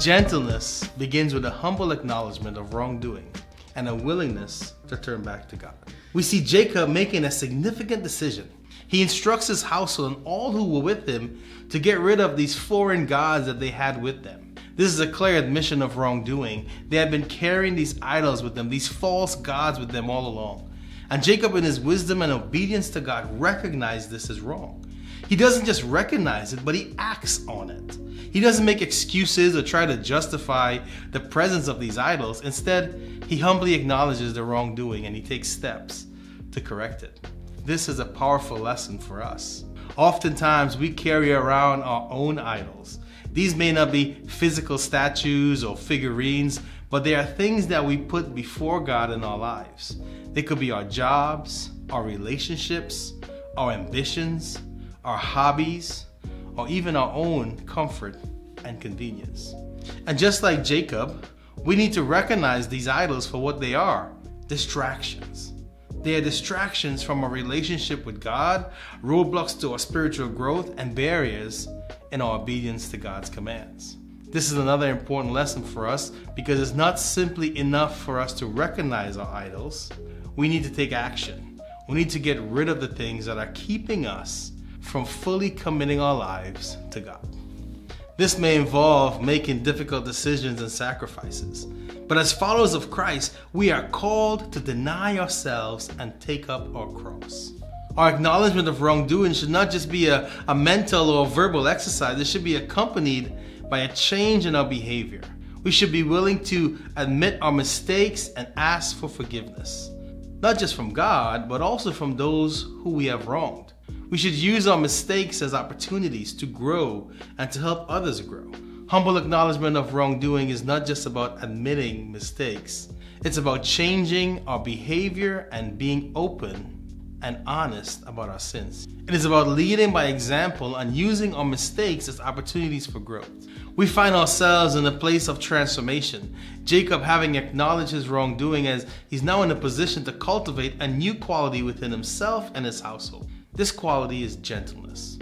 Gentleness begins with a humble acknowledgement of wrongdoing and a willingness to turn back to God. We see Jacob making a significant decision. He instructs his household and all who were with him to get rid of these foreign gods that they had with them. This is a clear admission of wrongdoing. They had been carrying these idols with them, these false gods with them all along. And Jacob, in his wisdom and obedience to God, recognized this as wrong. He doesn't just recognize it, but he acts on it. He doesn't make excuses or try to justify the presence of these idols. Instead, he humbly acknowledges the wrongdoing and he takes steps to correct it. This is a powerful lesson for us. Oftentimes, we carry around our own idols. These may not be physical statues or figurines, but they are things that we put before God in our lives. They could be our jobs, our relationships, our ambitions, our hobbies, or even our own comfort and convenience. And just like Jacob, we need to recognize these idols for what they are distractions. They are distractions from our relationship with God, roadblocks to our spiritual growth, and barriers in our obedience to God's commands. This is another important lesson for us because it's not simply enough for us to recognize our idols. We need to take action. We need to get rid of the things that are keeping us from fully committing our lives to God. This may involve making difficult decisions and sacrifices. But as followers of Christ, we are called to deny ourselves and take up our cross. Our acknowledgement of wrongdoing should not just be a, a mental or verbal exercise, it should be accompanied by a change in our behavior. We should be willing to admit our mistakes and ask for forgiveness, not just from God, but also from those who we have wronged. We should use our mistakes as opportunities to grow and to help others grow. Humble acknowledgement of wrongdoing is not just about admitting mistakes, it's about changing our behavior and being open and honest about our sins. It is about leading by example and using our mistakes as opportunities for growth. We find ourselves in a place of transformation. Jacob, having acknowledged his wrongdoing, as he's now in a position to cultivate a new quality within himself and his household. This quality is gentleness,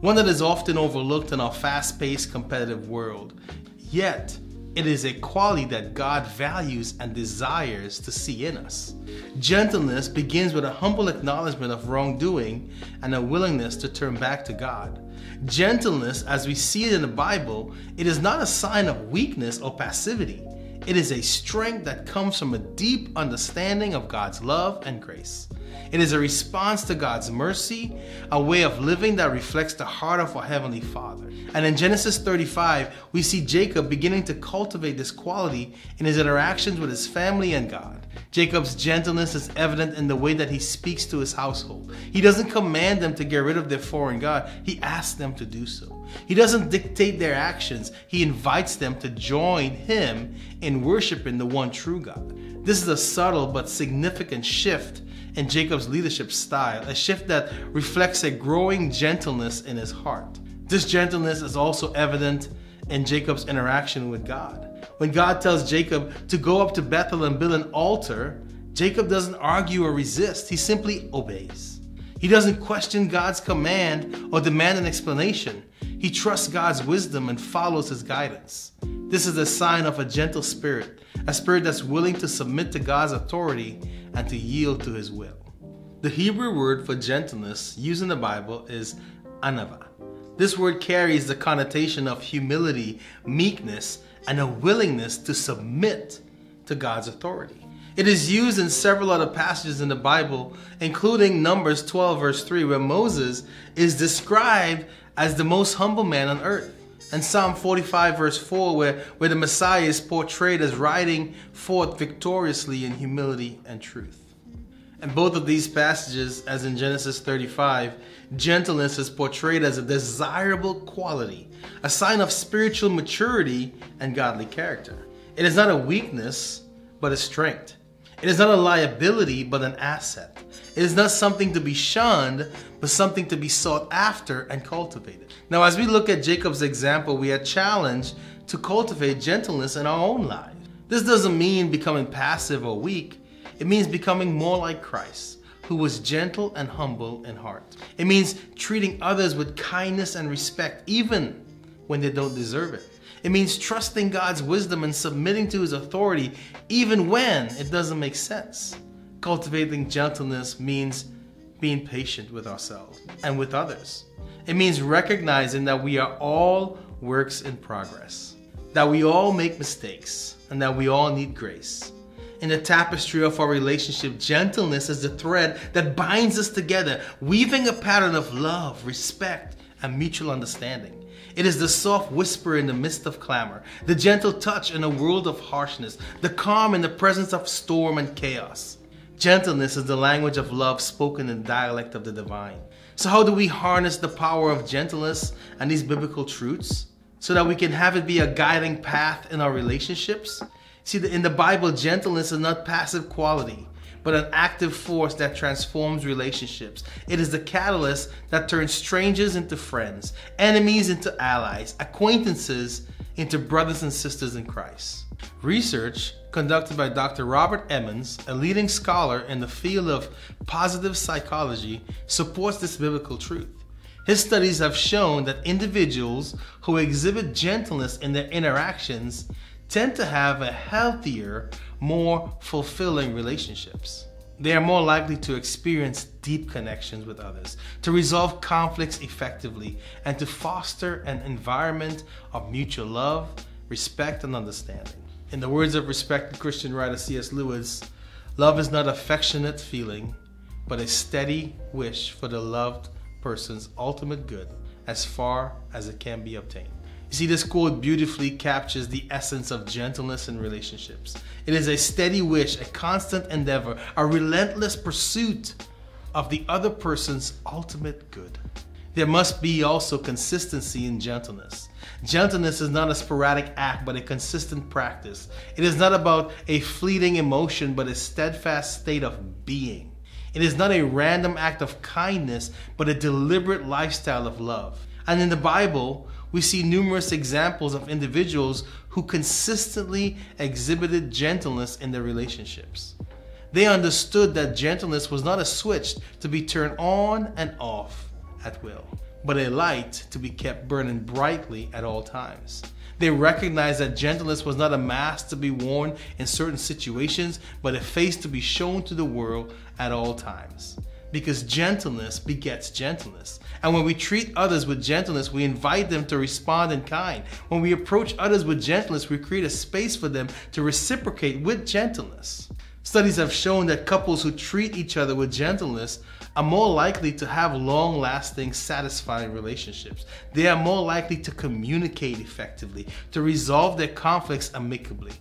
one that is often overlooked in our fast paced competitive world. Yet, it is a quality that God values and desires to see in us. Gentleness begins with a humble acknowledgement of wrongdoing and a willingness to turn back to God. Gentleness, as we see it in the Bible, it is not a sign of weakness or passivity. It is a strength that comes from a deep understanding of God's love and grace. It is a response to God's mercy, a way of living that reflects the heart of our Heavenly Father. And in Genesis 35, we see Jacob beginning to cultivate this quality in his interactions with his family and God. Jacob's gentleness is evident in the way that he speaks to his household. He doesn't command them to get rid of their foreign God, he asks them to do so. He doesn't dictate their actions, he invites them to join him in worshiping the one true God. This is a subtle but significant shift in Jacob's leadership style, a shift that reflects a growing gentleness in his heart. This gentleness is also evident in Jacob's interaction with God. When God tells Jacob to go up to Bethel and build an altar, Jacob doesn't argue or resist, he simply obeys. He doesn't question God's command or demand an explanation. He trusts God's wisdom and follows his guidance. This is a sign of a gentle spirit, a spirit that's willing to submit to God's authority and to yield to his will. The Hebrew word for gentleness used in the Bible is anava. This word carries the connotation of humility, meekness, and a willingness to submit to God's authority. It is used in several other passages in the Bible, including Numbers 12, verse 3, where Moses is described as the most humble man on earth. And Psalm 45, verse 4, where, where the Messiah is portrayed as riding forth victoriously in humility and truth. In both of these passages, as in Genesis 35, gentleness is portrayed as a desirable quality, a sign of spiritual maturity and godly character. It is not a weakness, but a strength. It is not a liability, but an asset. It is not something to be shunned, but something to be sought after and cultivated. Now, as we look at Jacob's example, we are challenged to cultivate gentleness in our own lives. This doesn't mean becoming passive or weak. It means becoming more like Christ, who was gentle and humble in heart. It means treating others with kindness and respect, even when they don't deserve it. It means trusting God's wisdom and submitting to His authority even when it doesn't make sense. Cultivating gentleness means being patient with ourselves and with others. It means recognizing that we are all works in progress, that we all make mistakes, and that we all need grace. In the tapestry of our relationship, gentleness is the thread that binds us together, weaving a pattern of love, respect, and mutual understanding. It is the soft whisper in the midst of clamor, the gentle touch in a world of harshness, the calm in the presence of storm and chaos. Gentleness is the language of love spoken in dialect of the divine. So, how do we harness the power of gentleness and these biblical truths so that we can have it be a guiding path in our relationships? See, in the Bible, gentleness is not passive quality, but an active force that transforms relationships. It is the catalyst that turns strangers into friends, enemies into allies, acquaintances into brothers and sisters in Christ. Research conducted by Dr. Robert Emmons, a leading scholar in the field of positive psychology, supports this biblical truth. His studies have shown that individuals who exhibit gentleness in their interactions tend to have a healthier, more fulfilling relationships. They are more likely to experience deep connections with others, to resolve conflicts effectively, and to foster an environment of mutual love, respect, and understanding. In the words of respected Christian writer C.S. Lewis, love is not affectionate feeling, but a steady wish for the loved person's ultimate good as far as it can be obtained. You see, this quote beautifully captures the essence of gentleness in relationships. It is a steady wish, a constant endeavor, a relentless pursuit of the other person's ultimate good. There must be also consistency in gentleness. Gentleness is not a sporadic act, but a consistent practice. It is not about a fleeting emotion, but a steadfast state of being. It is not a random act of kindness, but a deliberate lifestyle of love. And in the Bible, we see numerous examples of individuals who consistently exhibited gentleness in their relationships. They understood that gentleness was not a switch to be turned on and off at will, but a light to be kept burning brightly at all times. They recognized that gentleness was not a mask to be worn in certain situations, but a face to be shown to the world at all times because gentleness begets gentleness. And when we treat others with gentleness, we invite them to respond in kind. When we approach others with gentleness, we create a space for them to reciprocate with gentleness. Studies have shown that couples who treat each other with gentleness are more likely to have long lasting, satisfying relationships. They are more likely to communicate effectively, to resolve their conflicts amicably,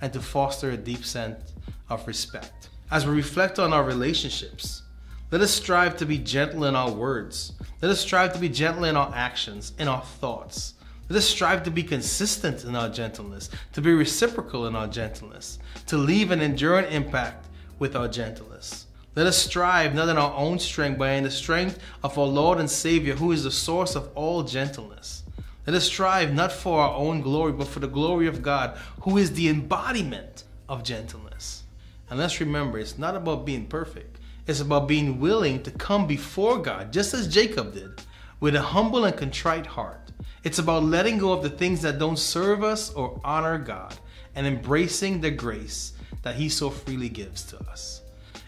and to foster a deep sense of respect. As we reflect on our relationships, let us strive to be gentle in our words. Let us strive to be gentle in our actions, in our thoughts. Let us strive to be consistent in our gentleness, to be reciprocal in our gentleness, to leave an enduring impact with our gentleness. Let us strive not in our own strength, but in the strength of our Lord and Savior, who is the source of all gentleness. Let us strive not for our own glory, but for the glory of God, who is the embodiment of gentleness. And let's remember, it's not about being perfect. It's about being willing to come before God, just as Jacob did, with a humble and contrite heart. It's about letting go of the things that don't serve us or honor God and embracing the grace that He so freely gives to us.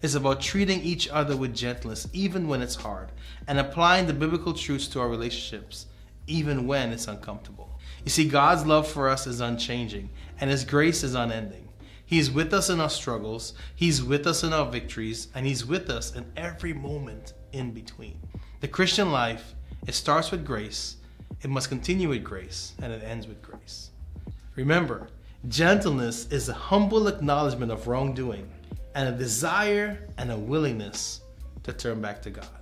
It's about treating each other with gentleness, even when it's hard, and applying the biblical truths to our relationships, even when it's uncomfortable. You see, God's love for us is unchanging, and His grace is unending. He's with us in our struggles, He's with us in our victories, and He's with us in every moment in between. The Christian life, it starts with grace, it must continue with grace, and it ends with grace. Remember, gentleness is a humble acknowledgement of wrongdoing and a desire and a willingness to turn back to God.